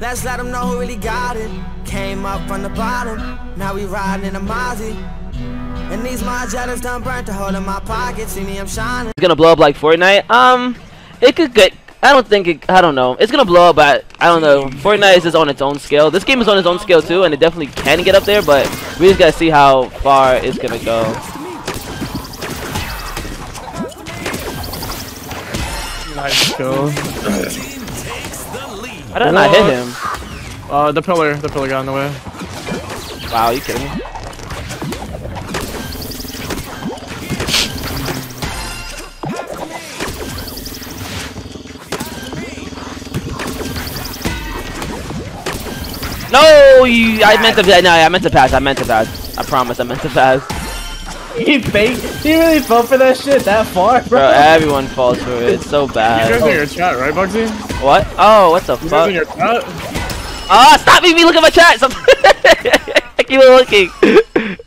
Let's let them know who really got it. Came up from the bottom, now we riding in a Mozzie. And these Margielas done burnt a hole in my pocket. See me, I'm shining. It's gonna blow up like Fortnite. Um, it could get. I don't think it. I don't know. It's gonna blow up, but I don't know. Fortnite is just on its own scale. This game is on its own scale too, and it definitely can get up there. But we just gotta see how far it's gonna go. Nice kill. How did I not hit him? Uh, the pillar, the pillar got in the way. Wow, you kidding me? No, you, I meant to. No, I meant to pass. I meant to pass. I promise. I meant to pass. He fake. He really fell for that shit that far, bro. Bro, everyone falls for it. It's so bad. You bad. guys in your chat, right, Bugsy? What? Oh, what the in fuck? Ah, stop making me look at my chat. I keep looking.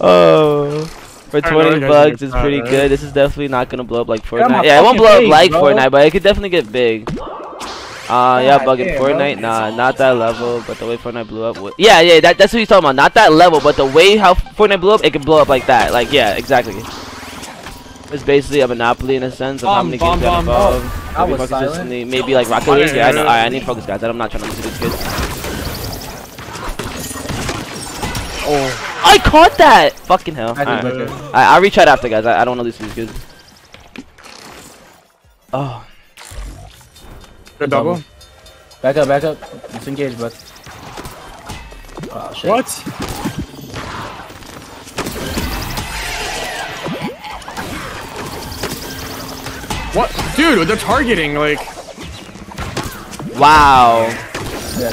Oh. For know you 20 guys bucks is pretty fat, good. This is definitely not gonna blow up like Get on my Fortnite. Yeah, it won't blow up like bro. Fortnite, but it could definitely get big. Uh, yeah, bugging bro. Fortnite. Nah, not that level, but the way Fortnite blew up. wa- Yeah, yeah, that, that's what he's talking about. Not that level, but the way how Fortnite blew up, it can blow up like that. Like, yeah, exactly. It's basically a monopoly in a sense of how many bomb, games got bomb. involved. Oh, I was more silent. consistently, maybe like Rocket I League. Yeah, I know. it. I need focus, guys. I'm not trying to lose to these kids. Oh, I caught that! Fucking hell. I did Alright. look at I, I'll retry it after, guys. I, I don't want to lose to these kids. Oh. Good double. Back up, back up. Let's engage, bud. Oh, shit. What? What? Dude, they're targeting, like... Wow. Yeah.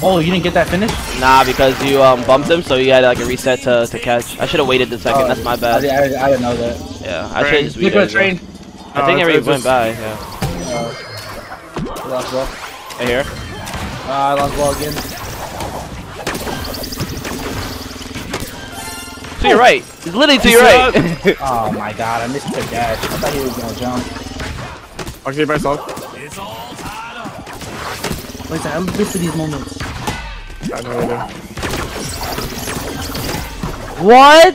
Oh, you didn't get that finish? Nah, because you um bumped him, so you had like a reset to, to catch. I should have waited a second. Oh, That's my I, bad. di- I, I didn't know that. Yeah, I should have just Look at reset. the train. I think Uh, it already went by. Yeah. Uh, lost ball. I hear. Uh, I lost ball again. To your right. It's literally to your right. Oh my god, I missed the dash. I thought he was gonna jump. Okay, by yourself. Wait, I'm good for these moments. I know what what?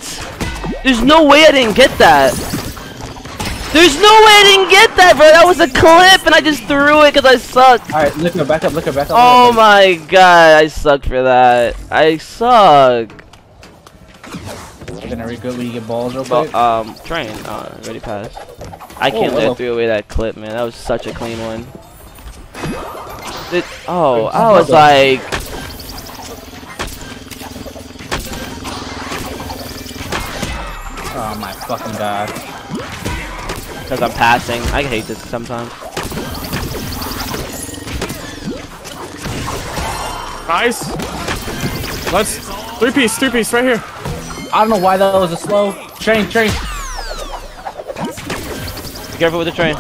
There's no way I didn't get that. There's no way I didn't get that, bro. That was a clip, and I just threw it because I suck. Alright, look up, back up, look up, back up. Oh my god, I suck for that. I suck. You're gonna re good when you get balls real Well, quick. um, train. Uh, ready pass. I can't Oh, let well. threw away that clip, man. That was such a clean one. It, oh, Good I was like, Oh my fucking god. because I'm passing. I hate this sometimes. Nice. Let's... Three piece, three piece, right here. I don't know why that was a slow. Train, train. Be careful with the train.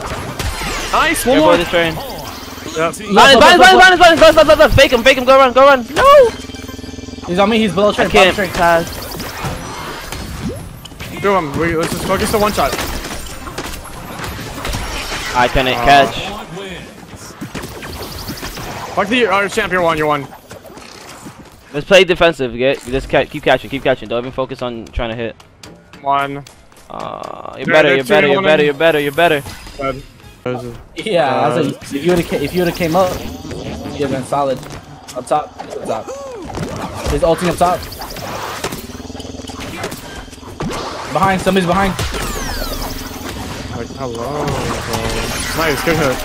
Nice, one Careful more. with the train. Yep. Blind, blind, blind, blind, blind, blind, blind, blind, Fake him, fake him. Go run, go run. No! He's on me, he's below I train. can't bottom train. pass. Do him. We, let's just focus the one shot. I couldn't Uh, catch. Fuck the uh, champion one, you won. Let's play defensive. Get just ca keep catching, keep catching. Don't even focus on trying to hit. One. Uh, you're Yeah, better, they're you're better, you're better, you're better, you're better. Good. Those are- Yeah, I was Uh, like, if you would have if you would have came up, you'd have been solid. Up top, up top. He's ulting up top. Behind, somebody's behind. Like, hello. bro. Nice, good hit.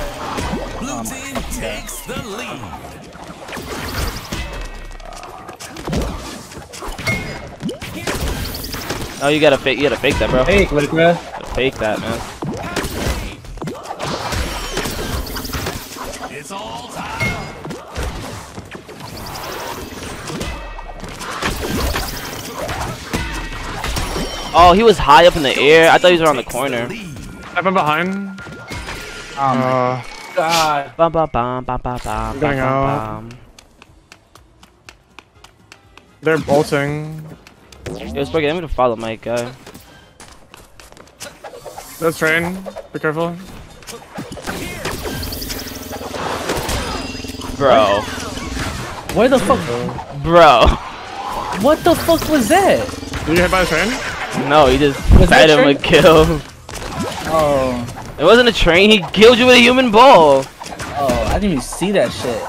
Oh, you gotta fake, you gotta fake that, bro. Hey, Whitaker. Gotta fake that, man. Oh, he was high up in the air. I thought he was around the corner. I've been behind. Oh my Uh, god. Bum, bum, bum, bum, bum, bum, Going bum, bum. they're bolting. Yo, Spuggy, I'm gonna follow my guy. Let's train. Be careful. Bro. Where the fuck? Bro. What the fuck was that? Did you get hit by the train? No, he just Was that fed him a kill. Oh, It wasn't a train, he killed you with a human ball. oh, I didn't even see that shit.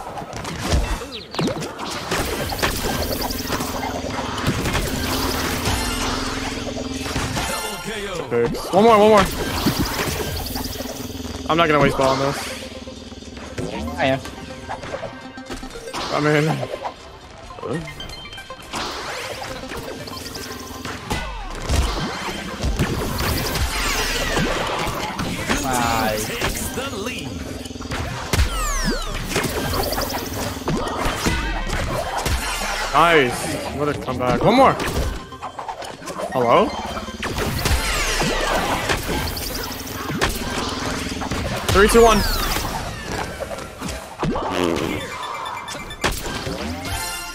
Big. One more, one more. I'm not gonna waste ball on this. I am. I mean, Nice. nice. What a comeback. One more. Hello? Three, two, one.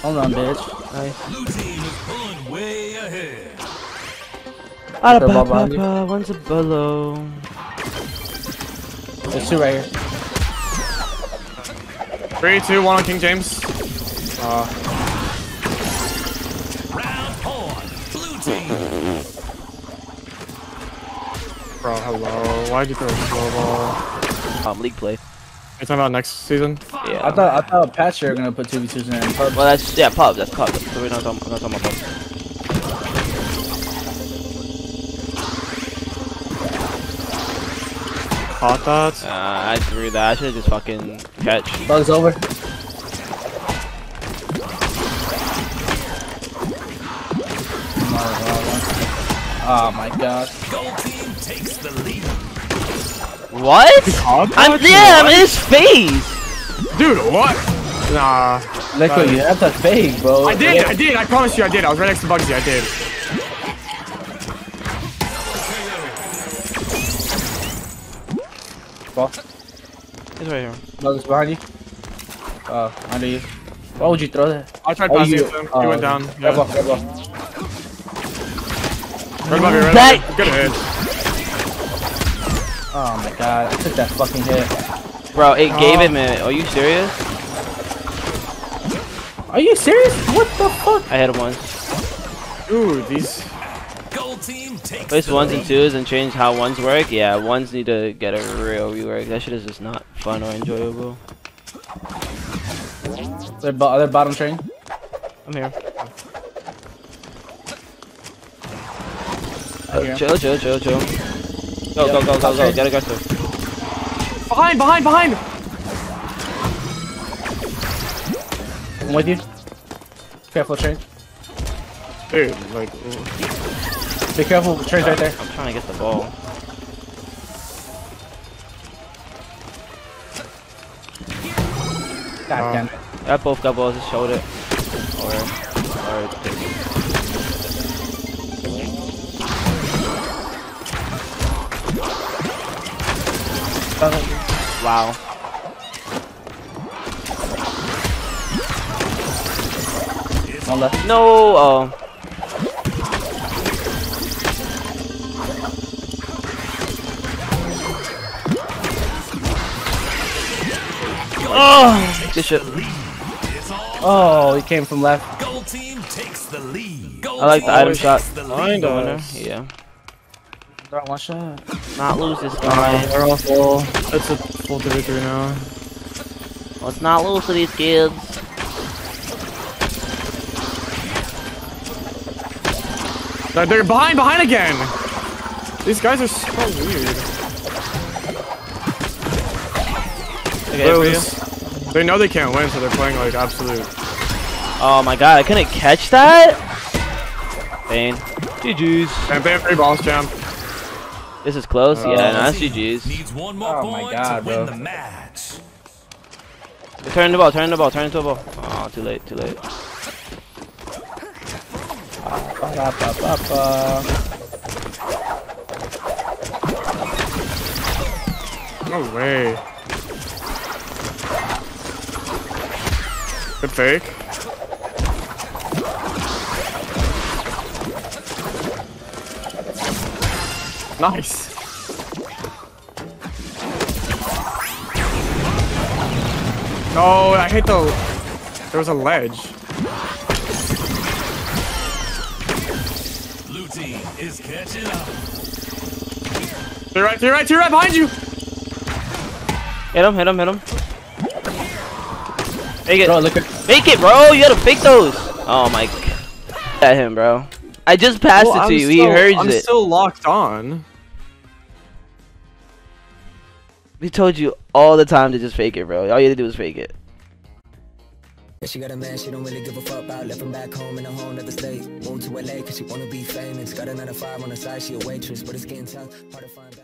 Hold on, bitch. Ada ball pa behind you. pa, one's a below. There's two right here. Three, two, one on King James. Uh, bro, hello. Why'd you throw a slow ball? Um, league play. You talking about next season? Yeah. I thought I thought Patch they were gonna put two v twos in and pub. well, that's yeah, pub. That's pub. So we're not talking, we're not talking about pub. Caught that. Uh, I threw that. I should just fucking catch. Bugs over. Oh my god. What? I'm that? yeah. I'm in his face. Dude, what? Nah. Liquid, you have to fake, bro. I did, I did, I promise you I did. I was right next to Bugsy, I did. Ball. He's right here. Bugs behind you. Oh, under you. Why would you throw that? I tried Oh, you- him. oh, he went ah, down. Grab Yeah. ball, grab ball. Right above you, right That- above. Good hit. Oh my god, I took that fucking hit. Bro, it gave Oh. him it. Are you serious? Are you serious? What the fuck? I hit him once. Dude, these. Place ones and twos and change how ones work. Yeah, ones need to get a real rework. That shit is just not fun or enjoyable. Their bo other bottom train. I'm here. I. Chill, chill, chill, chill. Go, go, go, go, go. Get aggressive. Behind, behind, behind! I'm with you. Careful, train. Dude, like. Uh, Be careful, the train's right there. I'm trying to get the ball. God Oh. damn um, it. I both got balls. Just showed it. Or, or. Wow. One left. No. Oh. Oh, good shit. Oh, he came from left. Gold team takes the lead. I like the item shot. Behind The winner. us. Yeah. Throw one shot. Not lose this guy. they're all full. It's a full to victory now. Let's not lose to these kids. They're, they're behind, behind again! These guys are so weird. Okay, for you. They know they can't win, so they're playing like absolute. Oh my god, I couldn't catch that? Bane. GG's. And they have three balls, champ. This is close? Oh. yeah, no, that's GG's. Needs one more Oh my God, to win bro. the match. Turn the ball, turn the ball, turn into a ball. Oh, too late, too late. No way. Good fake. Nice. No, I hit the. There was a ledge. Blue team is catching up. To your right, to your right, to your right, behind you. Hit him, hit him, hit him. Make it. Bro, look at. Fake it, bro. You gotta fake those. Oh my. At him, bro. I just passed Well, it to I'm you. he still- heard I'm it. still locked on. We told you all the time to just fake it, bro. All you had to do was fake it. She got a man she don't really give a fuck about. Him back home in a whole nother state. Moved to LA cause she wanna be famous. Got another five on the side, she a waitress, but it's getting tough. Hard to find balance.